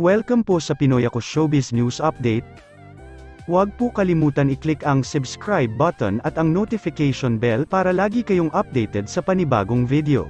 Welcome po sa Pinoy Ako Showbiz News Update. Huwag po kalimutan i-click ang subscribe button at ang notification bell para lagi kayong updated sa panibagong video.